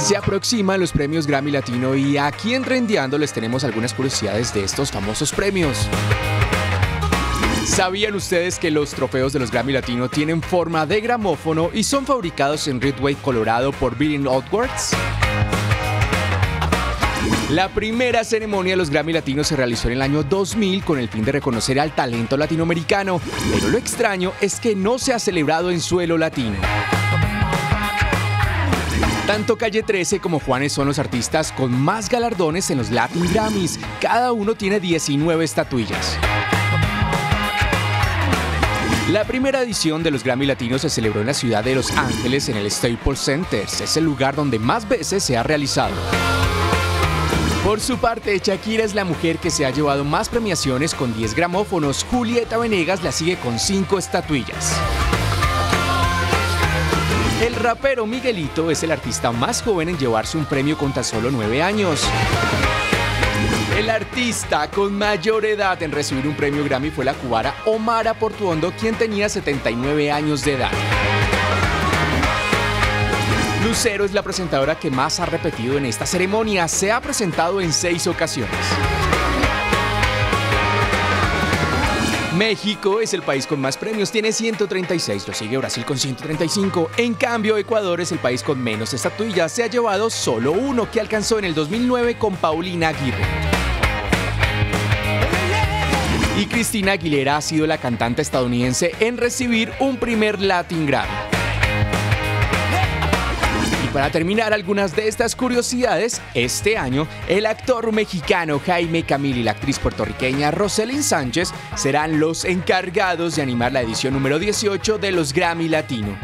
Se aproximan los premios Grammy Latino y aquí en Trendeando les tenemos algunas curiosidades de estos famosos premios. ¿Sabían ustedes que los trofeos de los Grammy Latino tienen forma de gramófono y son fabricados en Ridgeway, Colorado por Billing Outwards? La primera ceremonia de los Grammy Latinos se realizó en el año 2000 con el fin de reconocer al talento latinoamericano, pero lo extraño es que no se ha celebrado en suelo latino. Tanto Calle 13 como Juanes son los artistas con más galardones en los Latin Grammys. Cada uno tiene 19 estatuillas. La primera edición de los Grammy Latinos se celebró en la ciudad de Los Ángeles, en el Staples Center. Es el lugar donde más veces se ha realizado. Por su parte, Shakira es la mujer que se ha llevado más premiaciones con 10 gramófonos. Julieta Venegas la sigue con 5 estatuillas. El rapero Miguelito es el artista más joven en llevarse un premio con tan solo 9 años. El artista con mayor edad en recibir un premio Grammy fue la cubana Omara Portuondo, quien tenía 79 años de edad. Lucero es la presentadora que más ha repetido en esta ceremonia. Se ha presentado en seis ocasiones. México es el país con más premios, tiene 136, lo sigue Brasil con 135. En cambio, Ecuador es el país con menos estatuillas, se ha llevado solo uno que alcanzó en el 2009 con Paulina Aguirre. Y Cristina Aguilera ha sido la cantante estadounidense en recibir un primer Latin Grammy. Para terminar algunas de estas curiosidades, este año el actor mexicano Jaime Camil y la actriz puertorriqueña Roselyn Sánchez serán los encargados de animar la edición número 18 de los Grammy Latino.